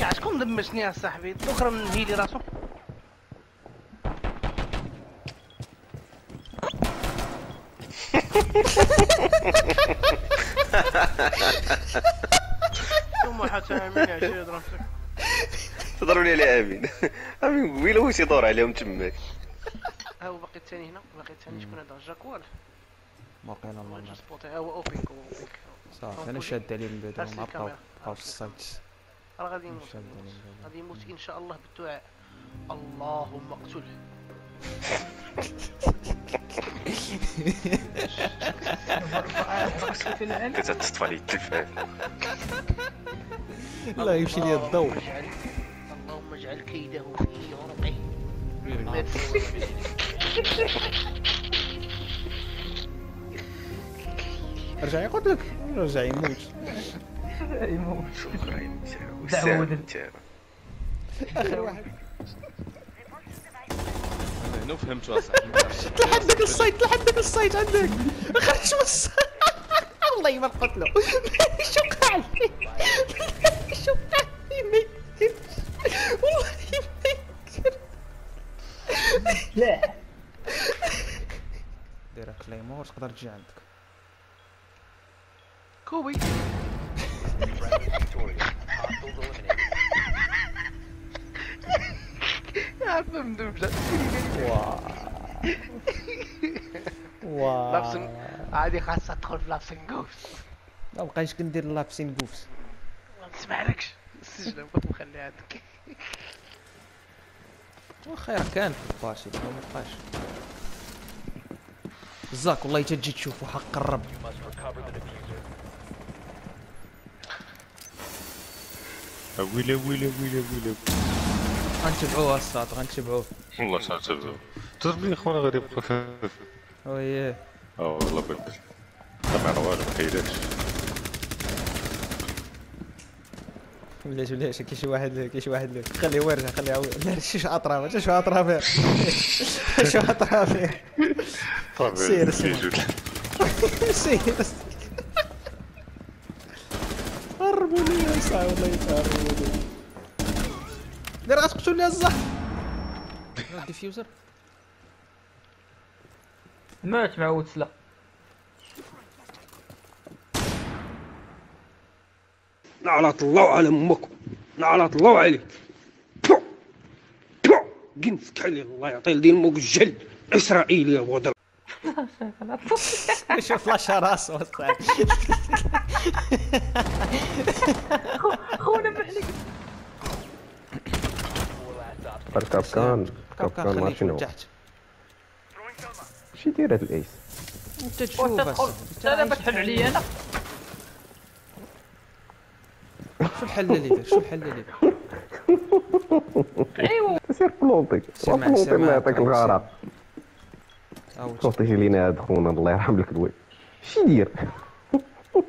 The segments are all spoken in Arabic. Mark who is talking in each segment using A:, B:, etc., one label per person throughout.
A: يا شكون دمجني يا صاحبي الاخرى من هيلي راسو ثم حتى من يا شي راسك
B: تضربني على امين امين قبيله هو تيدور عليهم تماك
A: ها هو باقي الثاني هنا باقي الثاني شكون هذا جاكوال
C: باقيين الله
A: ما هو اوبينك هو اوبينك
C: صافي أنا شاد عليه من بعد هما بقاو. بقاو في السايت
A: راه غادي يموت غادي يموت ان شاء الله بالدعاء اللهم اقتله
B: كتطفى لي التلفاز
C: لا يمشي لي الضوء
A: اللهم اجعل- اللهم اجعل كيده في عنقه
C: رجع يقول لك. رجع يموت.
B: شكرا.
D: دعوة
C: اخر واحد.
E: أنا هنا فهمت اصاحبي
C: لحد ذاك السايت لحد ذاك السايت عندك. خرج من السايت والله ما نقتلو شو قاعد شو قاعد ما يمكنش والله ما يمكن
D: لا
C: دير كليمور تقدر تجي عندك.
A: عم مدمجة
C: واه
A: لابسن عادي خاصها تدخل في لابسن جوفس
C: ما بقايش كندير لابسين بوفس
A: ما نسمعلكش السجن كنت مخلي عندك
C: خير كان في الباشي ما بقاش زاك والله تجي تشوفو حق الرب.
E: ويلي ويلي ويلي ويلي.
C: غنتبعوه الساط غنتبعوه.
E: والله شاتبه تضربني خونا غير يبقى خفيف
C: ويه
E: آه والله بك. طبعا والو ما كايناش
C: بلاش بلاش كاين شي واحد كاين شي واحد لك خليه وارجع خليه عاود. لا شي شو اطراف شو اطراف شو اطراف سير، سير. سير. صاحبي والله دير غتقتلني
D: مات مع وتسلا
F: لعنة الله على أمك لعنة الله عليك قنفك عليه الله يعطي لدين أمك الجلد اسرائيلي يا ودر
C: شوف لاشا راسه
D: خونا محلك
B: كابكان
C: كان
B: كابكان ما شنو
C: تحت
B: شي داير هاد الأيس؟
C: أنت تشوف
D: أنا بتحل عليا أنا.
C: شو الحل اللي داير شو الحل اللي داير
D: ايوا
B: سير بلونطي بلونطي ما يعطيك. الغرق
C: أو
B: صوتي لينا هاد خونا الله يرحم لك الوي شي دير؟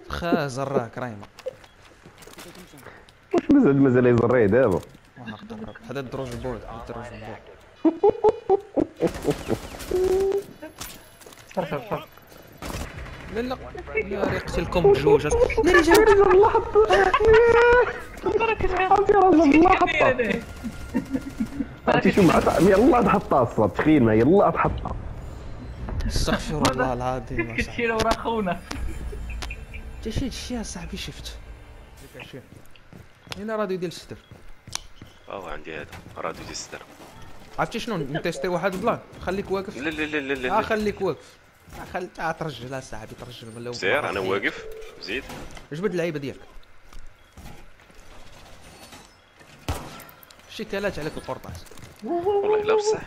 C: خا زراك رايمة.
B: واش مازال مازال يزريه دابا؟
C: وحق الرب هذا الدروج بورد الدروج بورد. لا لا. يا ري قتلكم بجوج. ناري جاب
B: عرفتي شو مع يلا تحطها الصاد تخيل ما يلا تحطها.
C: استغفر الله العظيم.
D: كتشيل ورا خونا.
C: انت شي شي يا صاحبي شفت. هنا راديو ديال الستر
B: آه عندي هذا راديو ديال الستر
C: عرفتي شنو؟ نتيستي واحد البلان. خليك واقف.
B: لا لا لا لا
C: آه
B: لا.
C: خليك واقف. آه، خل آه ترجل يا صاحبي ترجل ولا
B: سير أنا واقف. زيد.
C: جبد اللعيبة ديالك. شيكالات عليك القرطاس.
B: والله لا بصح.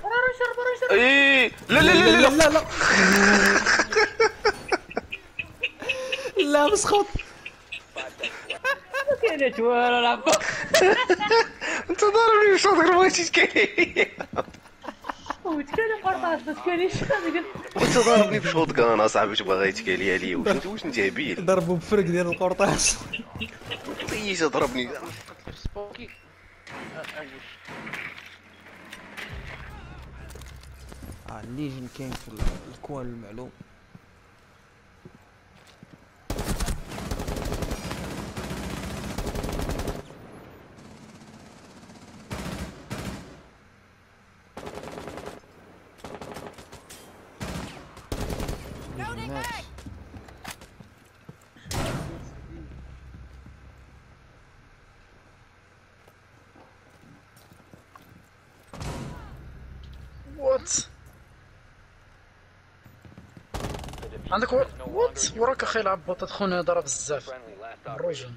B: اي لا لا. لا لا
C: لا. لا لا مسخوط
D: ما كايناش والو العبا
B: انت ضاربني هضر بغيتي تكاين
D: وتكالي قرطاس كاين شحال
B: انت ضاربني بشوط كان اصاحبي واش باغي تكالي عليا واش انت واش انت هبيل؟
C: ضربوا بفرق ديال القرطاس.
B: اي ضربني
C: آه الليجن كاين في الكوان المعلوم
G: mag!
H: وات عندك. وات وراك أخي لعب بطاط خونا ضرب بزاف الروجن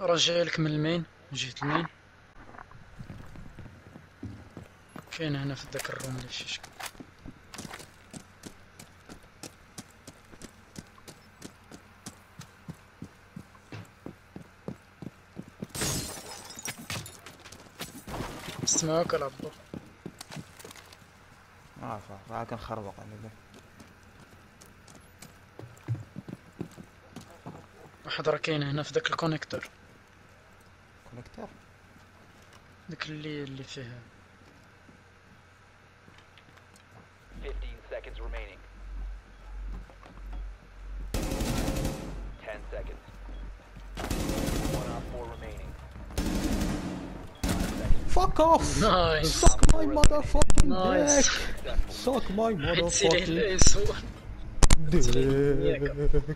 H: رجع لك من المين. من جهة المين. كاين هنا في ذاك الروم اللي فيه شكون سمعوك العبو
C: ما عرف راه كنخربق أنا ذاك
H: واحد راه كاين هنا في ذاك الكونيكتور
C: كونيكتور
H: داك اللي اللي فيه
I: 15 seconds remaining. 10 seconds. One on four remaining.
C: فاك اوف
H: نايس
C: ساك ماي ماذر فاكينج
H: نايس
C: ساك ماي ماذر
H: حيت سيري
C: فاكينج
H: الايس هو
C: ديك ديك ديك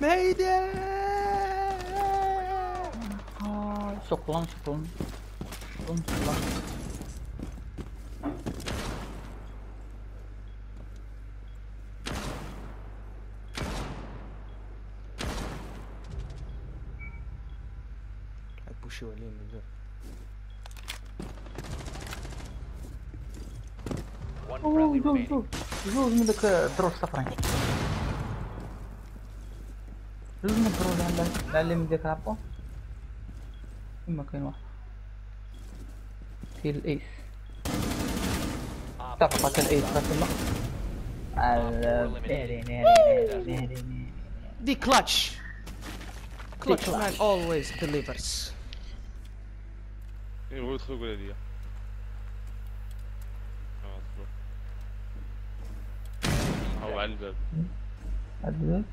H: تحيدو لك الايس
C: كيما حيد
D: ايوا ايوا إيه، لا مخبيو
C: ميدان
D: آه، شكرا شكرا شكرا شكرا
C: بوشيو علينا بزاف
I: One
D: أوه،
I: friendly
D: جوج
I: remaining.
D: جوج جوج من داك الدروج الصفرين من الدروج عند العلم ديك عبو كما كاين واحد كاين الايس تفقت الايس تما ناري
C: دي كلاتش كلاتش مان اولويز ديليفرز
E: إيه هو يدخل يقول لي هو على الباب
D: هذا
I: 10 seconds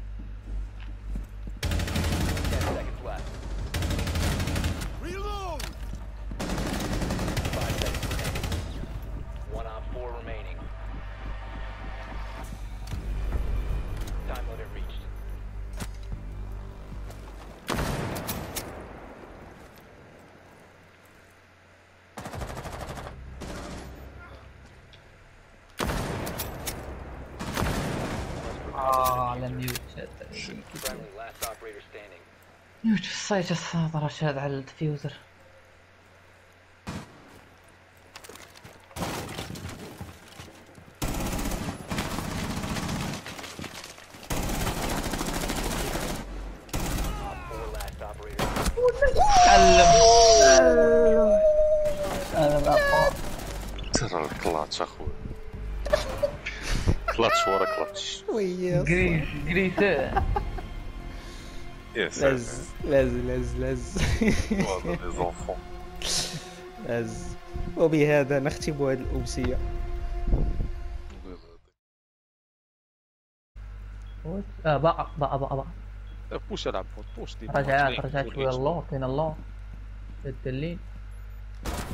I: left. Reload! Five seconds remaining. One on four remaining. Time limit reached.
D: Oh, let me check that.
I: Friendly, last operator standing.
D: ميوت في السايت الصادرة شاد على الديفيوزر.
E: ترى الكلاتش اخويا كلاتش ورا كلاتش.
C: ويا
D: جريس جريسان
E: يا سلام
C: لاز لاز لاز لاز
E: والله لي زونفون
C: لاز وبهذا نختم هذه الأمسية
D: آه بقى بقى بقى بقى
E: بوش العب بوش دي
D: رجعات رجعات شوية الله كاين الله الدليل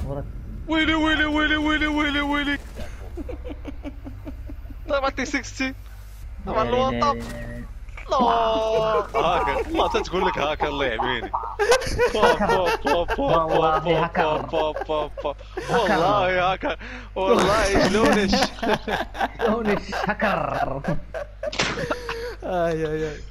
D: ورا
E: ويلي ويلي ويلي ويلي ويلي ويلي طبعا تي 60 طبعا الوطن هاكر والله تقول لك هاكر الله يعميني
D: والله هاكر.
E: والله هاكر والله شلونش
D: لون الشكر
C: آي آي آي.